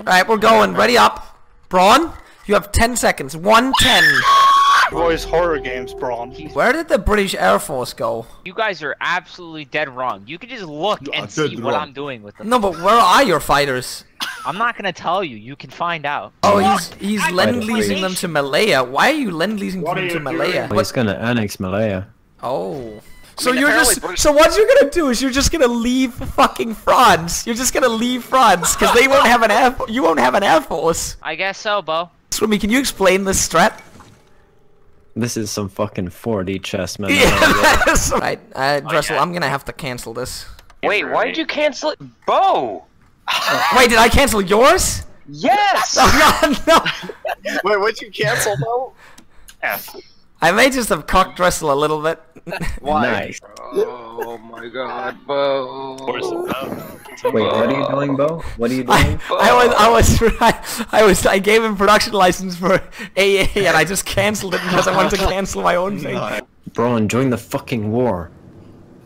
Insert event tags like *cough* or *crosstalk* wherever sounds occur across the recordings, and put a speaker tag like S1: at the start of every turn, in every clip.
S1: Alright, we're going. Ready up. Braun, you have 10 seconds. 110.
S2: Boys horror games, Braun.
S1: Where did the British Air Force go?
S3: You guys are absolutely dead wrong. You can just look
S4: You
S3: and see
S4: dead
S3: what
S4: wrong.
S3: I'm doing with them.
S1: No, but where are your fighters?
S3: I'm not gonna tell you. You can find out.
S1: Oh, he's he's
S3: I-
S1: lend-leasing them to Malaya. Why are you lend-leasing
S4: What
S1: them to Malaya?
S4: doing?
S5: Well, he's gonna annex Malaya.
S1: Oh. So
S2: mean,
S1: you're just
S2: British-
S1: so what you're gonna do is you're just gonna leave fucking France. You're just gonna leave France because they won't have an air. You won't have an air force.
S3: I guess so, Bo.
S1: Swimmy, can you explain this strat?
S5: This is some fucking 4D chess, *laughs* man.
S1: Yes. right, uh, Dressel, I'm gonna have to cancel this.
S6: Wait, why did you cancel it? Bo! *laughs*
S1: Wait, did I cancel yours?
S6: Yes! *laughs*
S1: Oh god, no!
S7: Wait, what'd you cancel Bo?
S2: F.
S1: I may just have cocked Dressel a little bit. *laughs*
S7: Why?
S5: Nice.
S6: Oh my god, Bo.
S2: Where's the
S5: Wait, what are you doing, Bo? What are you
S1: I,
S5: doing?
S1: I was, I was, *laughs* I, I was, I gave him production license for AA, and I just canceled it because I wanted to *laughs* cancel my own thing.
S5: Braun, join the fucking war.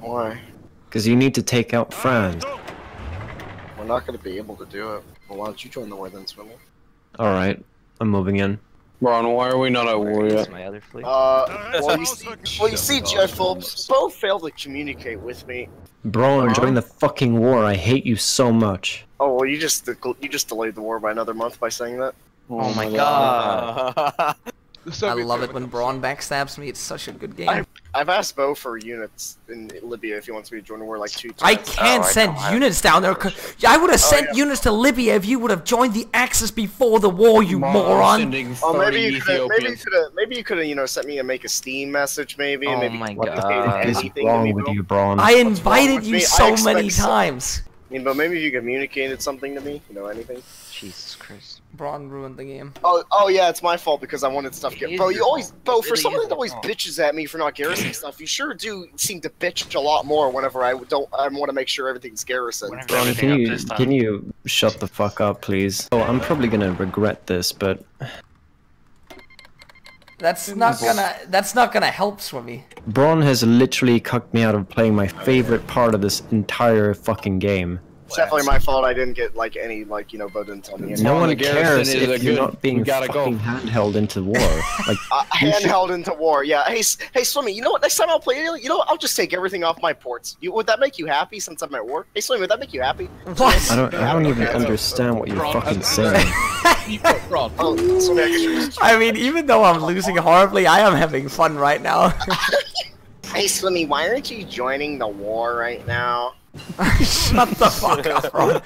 S7: Why?
S5: Because you need to take out France.
S7: We're not gonna be able to do it. Well, why don't you join the war then, Swimmy?
S5: Alright, I'm moving in.
S6: Ron, why are we not at war
S3: This
S6: yet?
S3: my other fleet.
S7: Uh, well you see, well you see, Jeff Phillips, Bo failed to communicate with me.
S5: Braun, join the fucking war. I hate you so much.
S7: Oh well, you just you just delayed the war by another month by saying that.
S3: oh my god. *laughs*
S1: I love it when Braun backstabs me. It's such a good game.
S7: I've asked Bo for units in Libya if he wants me to join the war like two times.
S1: Oh, I can't
S6: Oh,
S1: send
S6: I-
S1: units down there. 'cause- oh, I would have sent
S7: yeah.
S1: units to Libya if you would have joined the Axis before the war, you moron.
S7: Oh, maybe you could maybe you could have maybe you could have you know sent me a make a Steam message maybe.
S3: Oh
S7: maybe
S3: my God.
S5: fuck is
S7: anything to
S5: wrong with you, Braun?
S1: I invited you
S7: me?
S1: So many
S7: expect so-
S1: times.
S7: I mean, but maybe you communicated something to me, you know, anything.
S3: Jesus Christ.
S1: Braun ruined the game.
S7: Oh, oh yeah, it's my fault because I wanted stuff. Get- bro, you always, bro,
S3: It
S7: for
S3: really
S7: someone that always
S3: fault.
S7: bitches at me for not garrisoning *clears throat* stuff, you sure do seem to bitch a lot more whenever I don't. I want to make sure everything's garrisoned.
S2: Whenever
S5: Braun, can you can you shut the fuck up, please? Oh, I'm probably gonna regret this, but
S1: That's not gonna. That's not gonna help Swimmy.
S5: Braun has literally cucked me out of playing my favorite part of this entire fucking game.
S7: It's definitely my fault. I didn't get like any like you know, Bo didn't tell me.
S5: No one
S6: the
S5: cares if
S6: a
S5: you're
S6: good-
S5: not being
S6: gotta go.
S5: fucking handheld into war. *laughs* Like,
S7: Uh,
S5: You should-
S7: handheld into war. Yeah. Hey, S- hey, Swimmy. You know what? Next time I'll play, you know, what? I'll just take everything off my ports. You, would that make you happy since I'm at war? Hey, Swimmy, would that make you happy?
S1: What?
S5: I don't, I don't even understand what you're fucking *laughs* saying.
S7: Oh, Swimmy, I guess you're just.
S1: I mean, even though I'm losing horribly, I am having fun right now. *laughs*
S7: Hey, Slimmy, why aren't you joining the war right now? *laughs*
S1: Shut the fuck up, bro.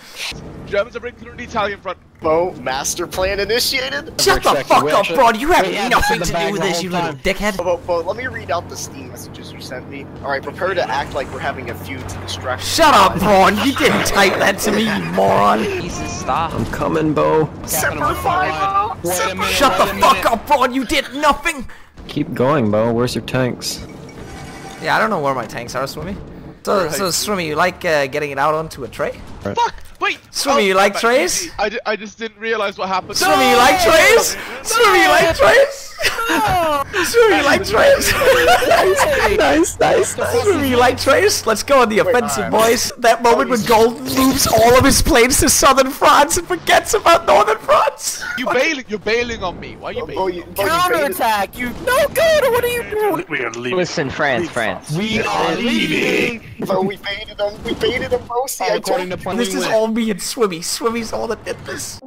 S8: Germans are breaking through the Italian front.
S7: Bo, master plan initiated.
S1: Shut the fuck up,
S6: actually-
S1: bro. You have
S6: we had
S1: nothing to do with this, you
S6: whole
S1: little dickhead.
S7: Bo, Bo, let me read out the Steam messages you sent me. Alright, prepare to act like we're having a feud to distract.
S1: Shut up, Braun. You didn't type that to me, you moron.
S3: Jesus, stop.
S5: I'm coming, Bo.
S7: Semper Fi, Bo!
S6: Wait
S1: Shut the fuck up, Braun. You did nothing.
S5: Keep going, Bo. Where's your tanks?
S1: Yeah, I don't know where my tanks are, Swimmy. So, so Swimmy, you like uh, getting it out onto a tray?
S8: Fuck! Wait!
S1: Swimmy, you like trays?
S8: I, I just didn't realize what happened.
S1: Swimmy, you like trays? Swimmy, you like trays? Swimmy, you like trays? *laughs* nice, nice, nice. Swimmy, you like trays? Let's go on the offensive, boys. That moment when Gold moves all of his planes to southern France and forgets about northern France.
S8: You bailing? You're bailing on me. Why are oh,
S7: oh, you
S8: bailing?
S7: Oh, you, Bo, you baited-
S1: Counterattack, you no good. What are you doing?
S2: We are leaving.
S3: Listen, France, France.
S6: We are leaving!
S7: Bo, we baited him. We baited him, Bo. See, I told
S6: According to plain
S1: This is all me and Swimmy. Swimmy's all that did this.